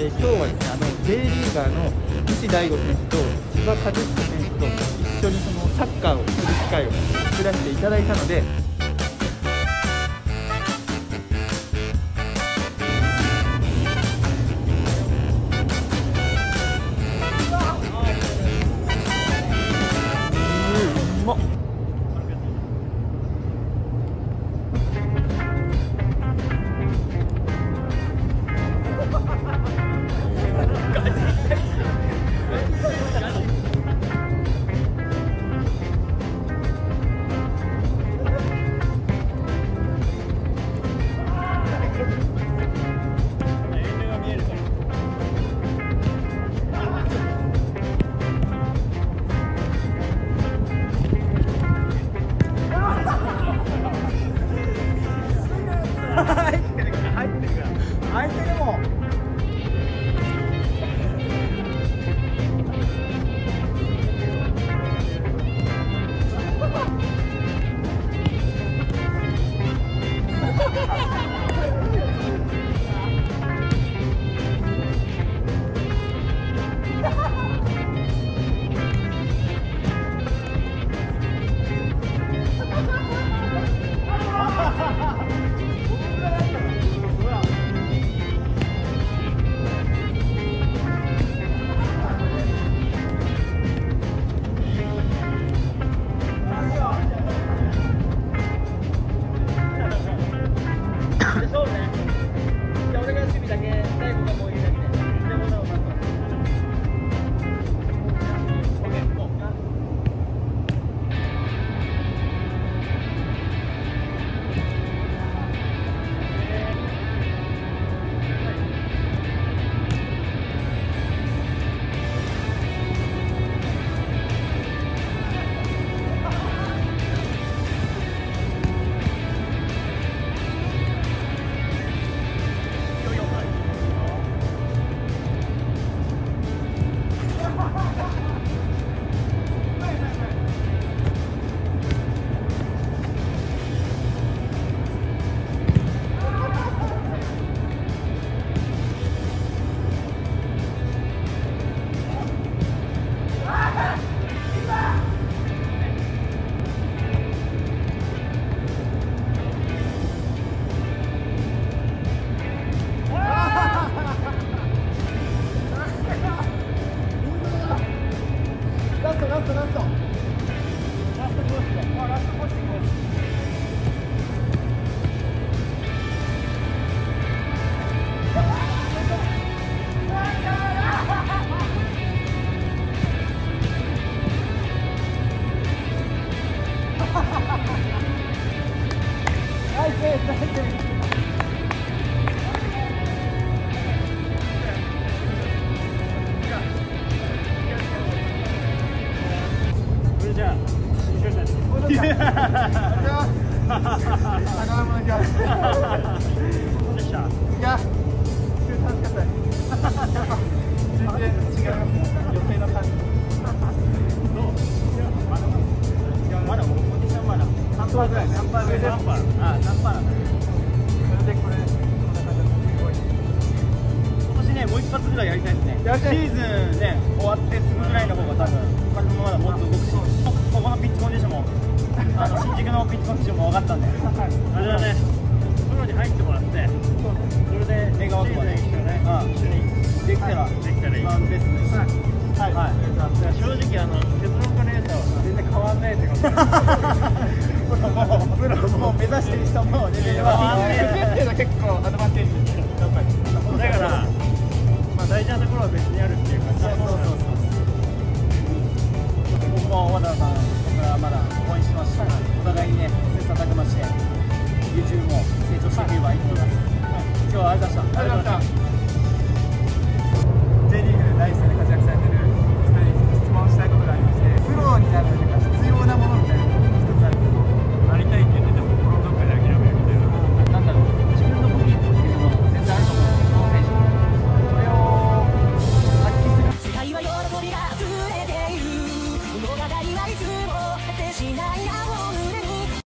えー、今日はですねあの J リーガーの西大吾選手と千葉和彦選手と一緒にそのサッカーをする機会を作らせていただいたので入やりたいですね。やりたい。シーズンね終わってすぐぐらいの方が多分宿のピッチコンディションも分かったんであれはねプロに入ってもらってそれで願わくばね。一緒にできたらできたらいい。一番ベストです。はい。はい。正直あの結論から言うと全然変わんないってことプロもう目指してる人もレベルは 結構アドバンテりがとうました。